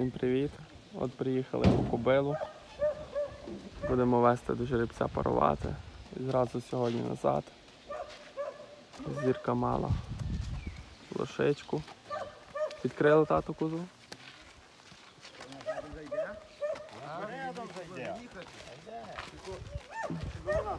Всім привіт! От приїхали по кобилу. Будемо вести до жеребця парувати. І зразу сьогодні назад. Зірка мала лошечку. Відкрили тату кузов. Йо,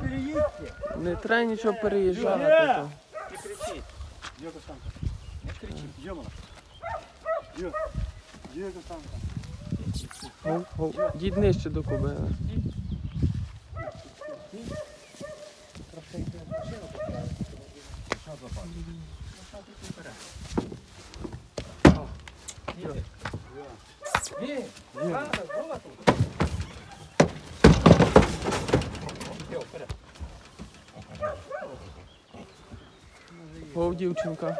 переїдьте? Не треба нічого переїжджати. Не кричіть. Йо, Костянка. Не кричіть. Йо, мала. Йо. Йо, гов. Дід нижче до кобили. Гов, дівчинка.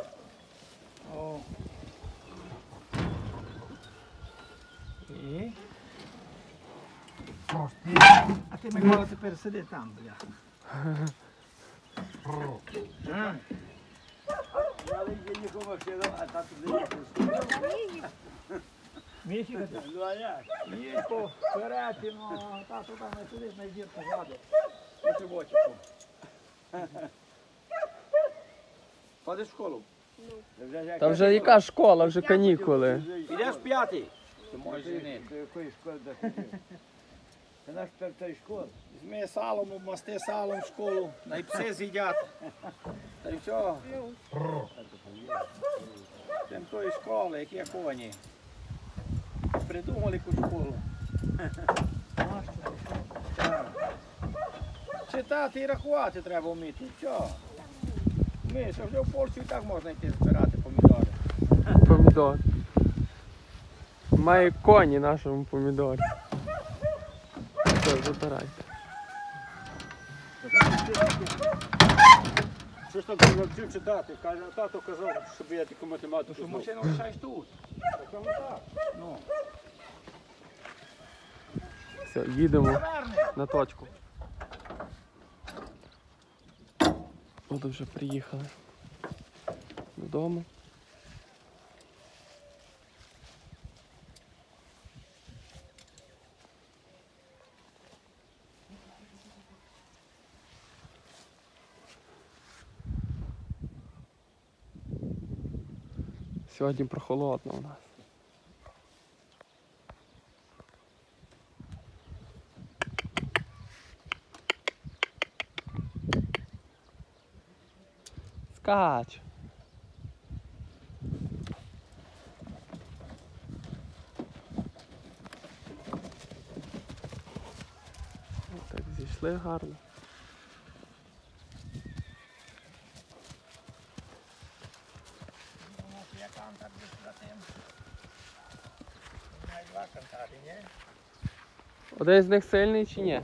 І? А ти Микола тепер сиди там, бля. А? Я їхав машину, а тато заїхав. Вмієш їхати? Ну, а як? Тато там не сидить, на дірку гладить. Очі в. Ходиш в школу? Та вже яка школа, вже канікули. Підеш в п'ятий? Ти можеш женити. До якої школи доходив? Це наш першої школи. Візьми салом, обмасти салом в школу, на пси з'їдять. Та й все. Тим тої школи, які коні. Придумали школу. Читати і рахувати треба вміти. Все. Ми, що вже в Польщі і так можна йти збирати помідори. Помідор. Має коні нашому помідорі. Все, забирайте. Що ж так навчив читати? Каже, тато казав, щоб я таку математику Що машину лишаєш тут. Ну, Все, їдемо на точку. От вже приїхали додому. Сьогодні прохолодно у нас. Скач. Так, зійшли гарно. Я кантар десь за тим. Має два кантари, ні? Один з них сильний чи ні?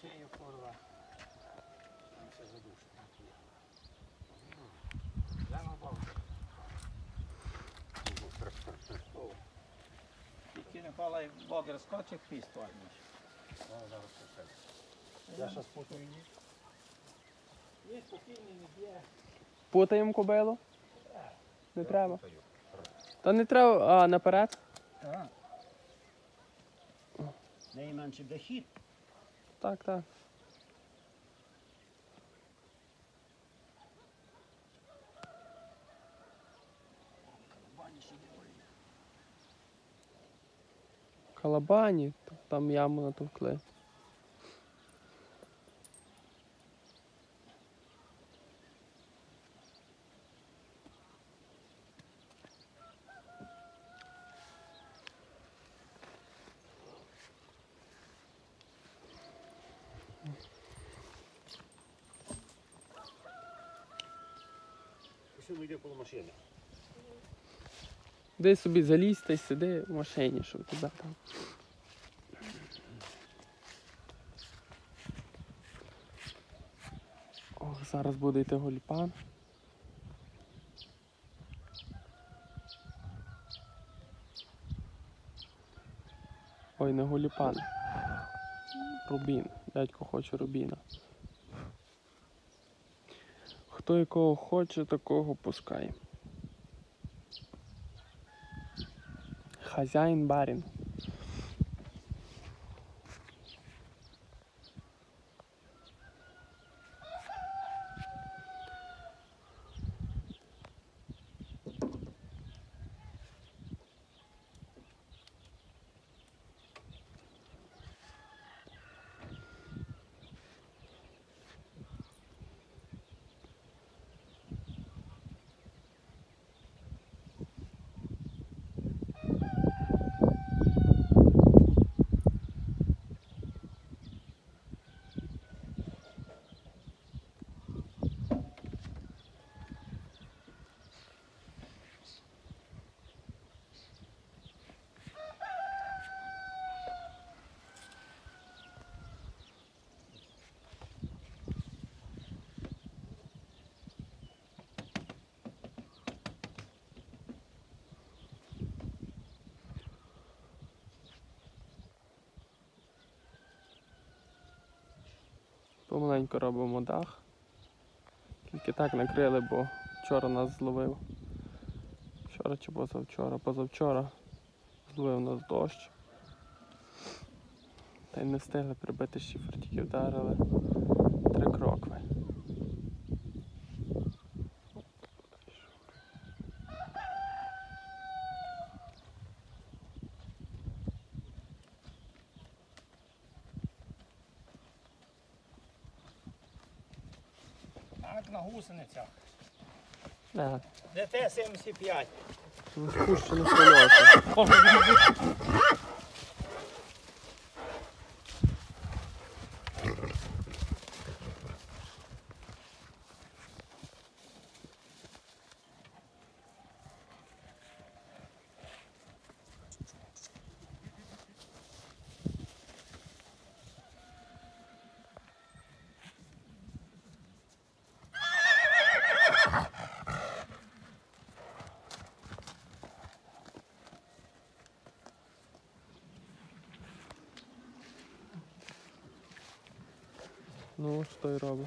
Шию курва. Там все задушено. Я на бавку. Тільки Микола Бог розкочив хвіст вальниш. Я зараз путаю. Є спокійний, не б'є. Путаємо кобилу? Не треба. Та не треба, а наперед? Так. Найменше дохід. Так, так. Калабані, там яму натовкли. Йде коло машини? Де собі залізь та й сиди в машині, що в тебе там. Ох, зараз буде йти гольпан. Ой, не гуліпан. Рубін. Дядько хоче рубіна. Хто якого хоче, такого пускай. Хазяїн барін. Помаленьку робимо дах. Тільки так накрили, бо вчора нас зловив. Вчора чи позавчора, позавчора зловив нас дощ. Та й не встигли прибити шифер, тільки вдарили три крокви. Так, на гусеницях. А, ДТ-75. спущено колеса. Ну, що й робить?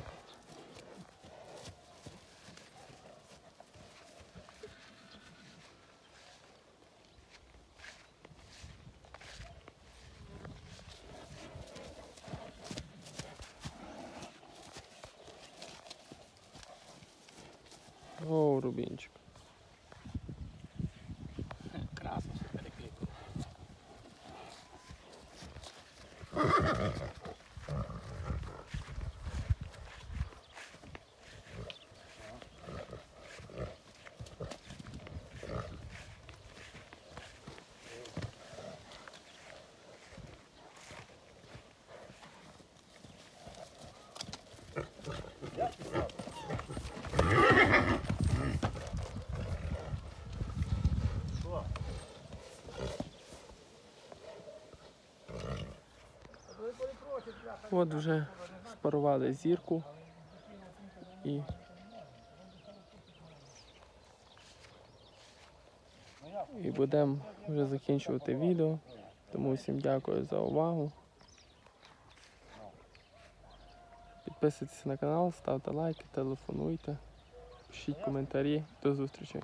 О, Рубінчик. Красно все От вже спарували зірку і і будемо вже закінчувати відео. Тому всім дякую за увагу. Підписуйтесь на канал, ставте лайки, телефонуйте, пишіть коментарі. До зустрічі!